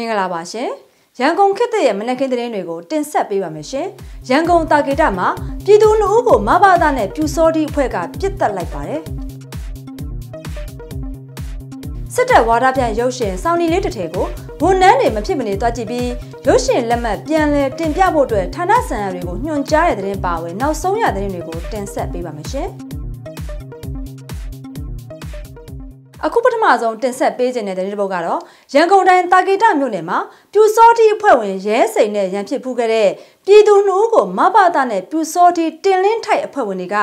မင်္ဂလာပါရှင်ရန်ကုန်ခေတ်သစ်ရဲ့မနက်ခင်းသတင်းတွေကိုတင်ဆက်ပေးပါမယ်ရှင်ရန်ကုန်တာဂေတာမှာပြည်သူလူအုပ်ကိုမဘာသာနဲ့ပြူစောတိအဖွဲ့ကပြစ်တက်လိုက်ပါတယ်စစ်တပ်ဝါဒပြန်ရုပ်ရှင်စောင်းနီလေးတစ်ထည်ကိုဝန်နန်းတွေမဖြစ်မနေတွားကြည့်ပြီးရုပ်ရှင်လက်မှတ်ပြန်လည်တင်ပြဖို့အတွက်ဌာနဆိုင်ရာတွေကိုညွှန်ကြားတဲ့သတင်းပါဝင်နောက်ဆုံးရသတင်းတွေကိုတင်ဆက်ပေးပါမယ်ရှင်။ အခုပထမဆုံးတင်ဆက်ပေးခြင်းတဲ့တဲ့ပုတ်ကတော့ရန်ကုန်တိုင်းတာဂေတမြို့နယ်မှာပြူစောတိအဖွဲ့ဝင်ရဲစိန်နဲ့ရန်ဖြစ်ဖူးခဲ့တဲ့ပြည်သူနှုတ်ကိုမဘာသာနဲ့ပြူစောတိတင်လင်းထိုက်အဖွဲ့ဝင်တွေက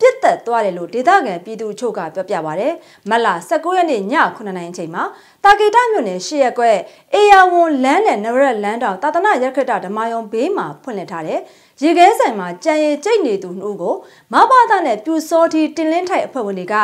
ပြစ်သက်သွားတယ်လို့ဒေသခံပြည်သူချို့ကပြောပြပါဗျ။မလ19ရက်နေ့ည9:00နာရီအချိန်မှာတာဂေတမြို့နယ်ရှေ့ရက်ကွက်အေယာဝန်လမ်းနဲ့နဝရက်လမ်းတောင်တာသနာရက်ခရတဓမ္မယုံဘေးမှာဖွင့်လှစ်ထားတဲ့ရေခဲဆိုင်မှာကြံရည်ကျိတ်နေသူနှုတ်ကိုမဘာသာနဲ့ပြူစောတိတင်လင်းထိုက်အဖွဲ့ဝင်တွေက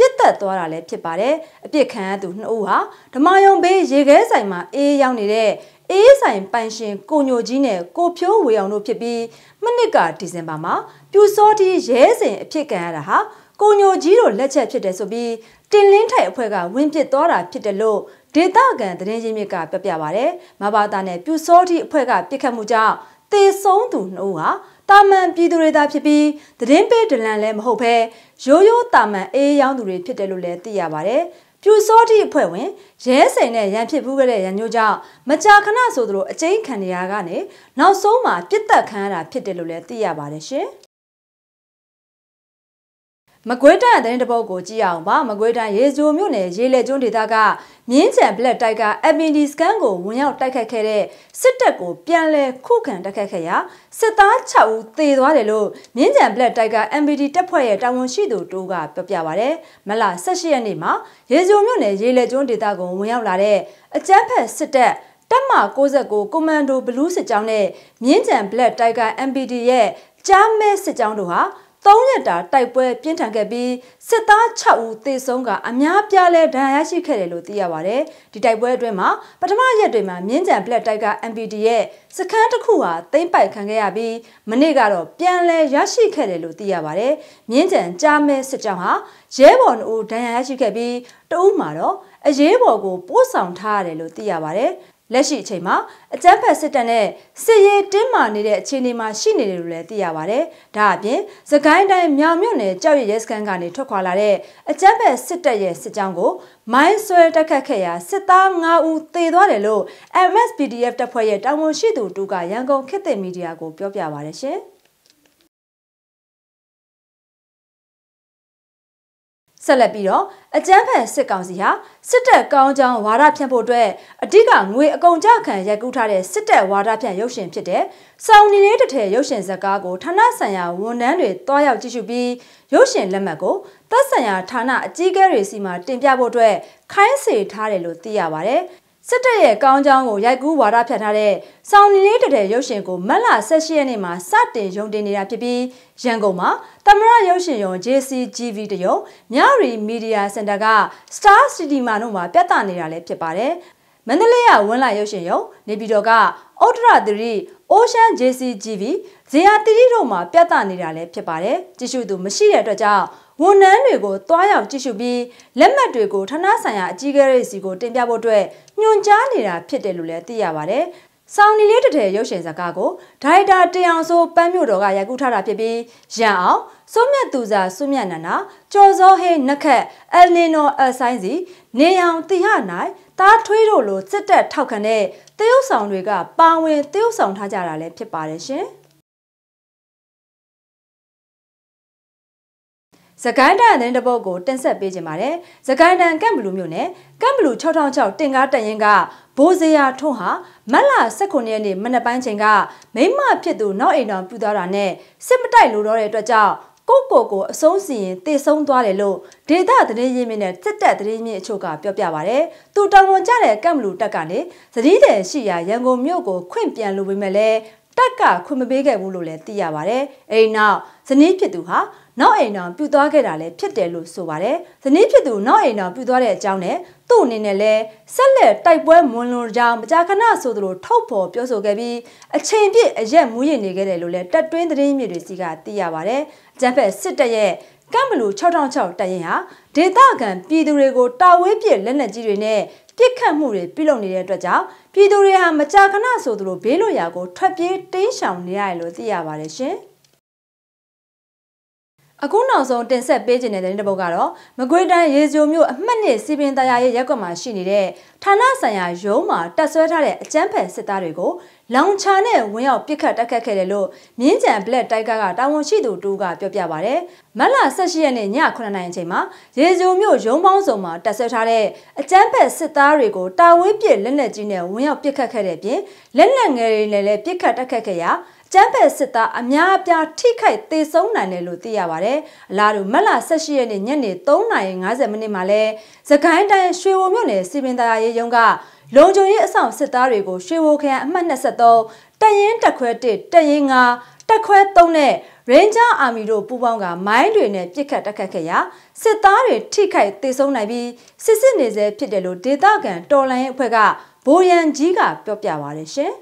ပြစ်တက်သွားတာလည်းဖြစ်ပါတယ်အပြစ်ခံရသူနှစ်ဦးဟာဓမ္မယုံဘေးရေခဲဆိုင်မှာအေးရောက်နေတဲ့အေးဆိုင်ပိုင်ရှင်ကိုညိုကြီးနဲ့ကိုဖြိုးဝေအောင်တို့ဖြစ်ပြီးမနစ်ကဒီဇင်ဘာမှာပြူစောတီရဲစင်အဖြစ်ခံရတာဟာကိုညိုကြီးတို့လက်ချက်ဖြစ်တယ်ဆိုပြီးတင်လင်းထိုက်အဖွဲ့ကဝင်းပစ်သွားတာဖြစ်တယ်လို့ဒေတာကန်သတင်းရင်းမြစ်ကပြပြပါဗျ။မဘာသာနဲ့ပြူစောတီအဖွဲ့ကပြစ်ခတ်မှုကြောင့် တေဆုံးသူနှုတ်ဟာတာမန်ပြည်သူတွေသာဖြစ်ပြီးသတင်းပေးဒလန်လည်းမဟုတ်ဘဲရိုးရိုးတာမန်အေးရောင်းသူတွေဖြစ်တယ်လို့လည်းသိရပါတယ်။ပြူစောတိအဖွဲ့ဝင်ရဲစိန်နဲ့ရန်ဖြစ်ဘူးခဲ့တဲ့ရန်ညို့ကြောင့်မကြာခဏဆိုသလိုအကျဉ်းခံရကနေနောက်ဆုံးမှာပြစ်တက်ခံရတာဖြစ်တယ်လို့လည်းသိရပါတယ်ရှင်။ မကွေးတိုင်းတဲ့တပုတ်ကိုကြည့်အောင်ပါမကွေးတိုင်းရေဇိုမြို့နယ်ရေလက်ကျွန်းဒေသကမြင်းချံဘလက်တိုက်က MND scan ကိုဝင်ရောက်တိုက်ခတ်ခဲ့တဲ့စစ်တပ်ကိုပြန်လည်ခုခံတိုက်ခတ်ခဲ့ရာစစ်သား6ဦးသေသွားတယ်လို့မြင်းချံဘလက်တိုက်က MBD တပ်ဖွဲ့ရဲ့တာဝန်ရှိသူတို့ကပြောပြပါဗျ။မလ18ရက်နေ့မှာရေဇိုမြို့နယ်ရေလက်ကျွန်းဒေသကိုဝင်ရောက်လာတဲ့အကြမ်းဖက်စစ်တပ်တပ်မ69ကွန်မန်ဒိုဘလူးစစ်ကြောင်းနဲ့မြင်းကြံဘလက်တိုက်က MPD ရဲ့ကြားမဲစစ်ကြောင်းတို့ဟာ ၃ရက်တာတိုက်ပွဲပြင်းထန်ခဲ့ပြီးစစ်သား6ဦးသေဆုံးကအများပြားလဲဒဏ်ရာရရှိခဲ့တယ်လို့သိရပါဗျ။ဒီတိုက်ပွဲအတွင်းမှာပထမရက်တွေမှာမြင်းကြံဘလက်တိုက်က MPD ရဲ့စခန်းတစ်ခုဟာသိမ်းပိုက်ခံခဲ့ရပြီးမနေ့ကတော့ပြန်လဲရရှိခဲ့တယ်လို့သိရပါဗျ။မြင်းကြံကြားမဲစစ်ကြောင်းဟာရဲဘော်နှုတ်ဒဏ်ရာရရှိခဲ့ပြီးတအုပ်မှာတော့အရေးပေါ်ကိုပို့ဆောင်ထားရတယ်လို့သိရပါဗျ။ လက်ရှိအချိန်မှာအကြမ်းဖက်စစ်တပ်နဲ့စစ်ရေးတင်းမာနေတဲ့အခြေအနေမှာရှိနေတယ်လို့လည်းသိရပါဗျ။ဒါအပြင်သခိုင်းတိုင်းမြောင်မြို့နယ်ကြောက်ရရဲစခန်းကနေထွက်ခွာလာတဲ့အကြမ်းဖက်စစ်တပ်ရဲ့စစ်ကြောင်းကိုမိုင်းဆွဲတက်ခတ်ခဲ့ရာစစ်သား9ဦးသေသွားတယ်လို့ MSPDF တပ်ဖွဲ့ရဲ့တာဝန်ရှိသူတူကရန်ကုန်ခေတ်သစ်မီဒီယာကိုပြောပြပါရရှင်။ ဆက်လက်ပြီးတော့အကြမ်းဖက်စစ်ကောင်စီဟာစစ်တပ်ကောင်းကြောင်းဝါဒဖြန့်ဖို့အတွက်အဓိကငွေအကုန်ကြခံရိုက်ကူးထားတဲ့စစ်တပ်ဝါဒဖြန့်ရုပ်ရှင်ဖြစ်တဲ့စောင်းနေလေးတစ်ထည်ရုပ်ရှင်ဇာတ်ကားကိုဌာနဆိုင်ရာဝန်ထမ်းတွေတွားရောက်ကြည့်ရှုပြီးရုပ်ရှင်လက်မှတ်ကိုသက်ဆိုင်ရာဌာနအကြီးအကဲတွေစီမှာတင်ပြဖို့အတွက်ခိုင်းစေထားတယ်လို့သိရပါတယ်။ စစ်တပ်ရဲ့ကောင်းကြောင်းကိုရိုက်ကူးဝါဒဖြတ်ထားတဲ့စောင်းနီလေးတတဲ့ရုပ်ရှင်ကိုမတ်လ16ရက်နေ့မှာစတင်ရုံတင်နေတာဖြစ်ပြီးရန်ကုန်မှာသမရရုပ်ရှင်ရုံ JCGV တရုံမြရီမီဒီယာစင်တာက Star City မှာတို့မှာပြသနေတာလည်းဖြစ်ပါတယ်။မန္တလေးကဝင်းလာရုပ်ရှင်ရုံနေပြည်တော်ကဩတရသရီ Ocean JCGV ဇေယျတိတိတို့မှာပြသနေတာလည်းဖြစ်ပါတယ်။ကြည့်ရှုသူမရှိတဲ့အတွက်ကြောင့် ဝန်ထမ်းတွေကိုတွားရောက်ကြည့်ရှုပြီးလက်မှတ်တွေကိုဌာနဆိုင်ရာအကြီးအကဲတွေစီကိုတင်ပြဖို့အတွက်ညွှန်ကြားနေတာဖြစ်တယ်လို့လည်းသိရပါတယ်။ဆောင်းနီလေးတထဲရုပ်ရှင်ဇာတ်ကားကိုဒိုင်တာတင်အောင်ဆိုပန်းမြို့တော်ကရိုက်ကူးထားတာဖြစ်ပြီးရန်အောင်စိုးမြတ်သူစာစိုးမြတ်နန္ဒာကျော်စောဟိနခက်အယ်လီနိုအဆိုင်စီနေအောင်တိဟနိုင်တားထွေးတို့လိုစစ်တပ်ထောက်ခံတဲ့တရုတ်ဆောင်တွေကပါဝင်တရုတ်ဆောင်ထားကြတာလည်းဖြစ်ပါတယ်ရှင်။ စကိုင်းတန်တဲ့တပုတ်ကိုတင်ဆက်ပေးခြင်းပါတယ်။စကိုင်းတန်ကန့်ဘလူးမြို့နယ်ကန့်ဘလူး6006တင်ကားတရင်ကဘိုးစရာထွန်းဟာမက်လာ18ရက်နေ့မနက်ပိုင်းချိန်ကမိမဖြစ်သူနောက်အိမ်တော်ပြူသွားတာနဲ့စစ်မတိုက်လို့တော့တဲ့အတွက်ကြောင့်ကိုကိုကိုအဆုံးစီရင်တေဆုံးသွားတယ်လို့ဒေတာသတင်းရင်းမြစ်နဲ့စစ်တပ်သတင်းရင်းမြစ်အချို့ကပြောပြပါဗျ။သူတောင်ဝန်ကြတဲ့ကန့်ဘလူးတက်ကနေသတိတယ်ရှိရာရန်ကုန်မြို့ကိုခွင့်ပြန်လို့ပေမဲ့လည်းတက်ကခွင့်မပေးခဲ့ဘူးလို့လည်းသိရပါဗျ။အဲဒီနောက်ဇနီးဖြစ်သူဟာ နောက်အိမ်တော်ပြူသွားခဲ့တာလည်းဖြစ်တယ်လို့ဆိုပါတယ်။ဇနီးဖြစ်သူနောက်အိမ်တော်ပြူသွားတဲ့အကြောင်းနဲ့သူ့အနေနဲ့လည်းဆက်လက်တိုက်ပွဲမွန်လွန်ကြောင်းမကြာခဏဆိုသလိုထုတ်ဖော်ပြောဆိုခဲ့ပြီးအချိန်ပြည့်အရက်မူးယစ်နေခဲ့တယ်လို့လည်းတက်တွင်းသတင်းမြစ်တွေစီကသိရပါတယ်။အကြံဖက်စစ်တပ်ရဲ့ကမ်ဘလူ6006တရင်ဟာဒေသခံပြည်သူတွေကိုတာဝေးပြစ်လက်နက်ကြီးတွေနဲ့ပပြစ်ခတ်မှုတွေပြုလုပ်နေတဲ့အတွက်ကြောင့်ပြည်သူတွေဟာမကြာခဏဆိုသလိုဘေးလွတ်ရာကိုထွက်ပြေးတိမ်းရှောင်နေရတယ်လို့သိရပါတယ်ရှင်။ အခုနောက်ဆုံးတင်ဆက်ပေးခြင်းတဲ့တဲ့ပုတ်ကတော့မကွေးတိုင်းရေဂျိုမြို့အမှတ်နှစ်စီပင်တရားရဲ့ရက်ကွက်မှာရှိနေတဲ့ဌာနဆိုင်ရာရုံးမှာတက်ဆွဲထားတဲ့အကြမ်းဖက်စစ်သားတွေကို လောင်ချာနဲ့ဝင်ရောက်ပစ်ခတ်တိုက်ခတ်ခဲ့တယ်လို့မြင်းကြံဘလက်တိုက်ကကတာဝန်ရှိသူတူကပြောပြပါဗျ။မတ်လ18ရက်နေ့ည9:00နာရီအချိန်မှာရေဂျိုမြို့ရုံးပေါင်းစုံမှာတက်ဆွဲထားတဲ့အကြမ်းဖက်စစ်သားတွေကိုတာဝင်းပစ်လက်နက်ကြီးနဲ့ဝင်ရောက်ပစ်ခတ်ခဲ့တဲ့ပြင်လက်နက်ငယ်တွေနဲ့လည်းပစ်ခတ်တိုက်ခတ်ခဲ့ရာကျန်းဖက်စစ်သားအများအပြားထိခိုက်သေဆုံးနိုင်တယ်လို့သိရပါတယ်။အလားတူမက်လာ18ရက်နေ့ညနေ3:50မိနစ်မှာလဲသခိုင်းတိုင်းရွှေဝုံမြို့နယ်စီပင်တရားရေးရုံးက လုံခြုံရေးအဆောင်စစ်သားတွေကိုရွှေဝုံခရိုင်အမှတ်23တရင်တက်ခွဲ1တရင်9တက်ခွဲ3နဲ့ Ranger Army တို့ပူးပေါင်းကမိုင်းတွေနဲ့ပစ်ခတ်တက်ခတ်ခဲ့ရာစစ်သားတွေထိခိုက်သေဆုံးနိုင်ပြီးစစ်စစ်နေစေဖြစ်တယ်လို့ဒေသခံတော်လိုင်းအဖွဲ့ကဘိုရန်ကြီးကပြောပြပါရရှင်။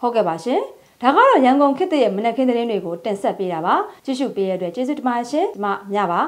ဟုတ်ကဲ့ပါရှင်ဒါကတော့ရန်ကုန်ခေတ်ရဲ့မနက်ခင်းသတင်းတွေကိုတင်ဆက်ပေးတာပါကြည့်ရှုပေးရတဲ့အတွက်ကျေးဇူးတင်ပါတယ်ရှင်ဒီမှာညပါ